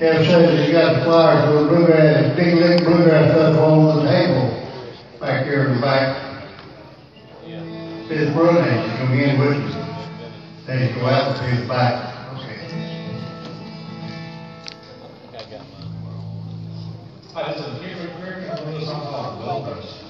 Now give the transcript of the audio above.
Kev says he's got flowers for the bluegrass, big leg bluegrass up on the table back here in the back. Yeah. Says Bruna, come in with me. Then go out to his back. Okay. I just a favorite prayer, of the songs.